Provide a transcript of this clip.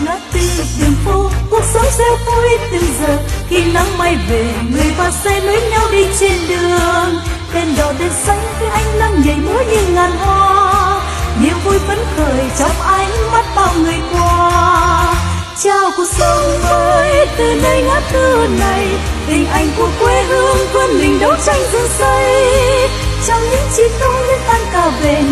nát tiếc đường phố, cuộc sống reo vui từng giờ. Khi nắng mai về người và xe nối nhau đi trên đường. Tên đỏ tên xanh với anh nắng nhảy múa như ngàn hoa. Niềm vui phấn khởi trong ánh mắt bao người qua. Chào cuộc sống mới từ nơi ngã tư này. Hình ảnh của quê hương quên mình đấu tranh dựng xây trong những chiến công những tan cả về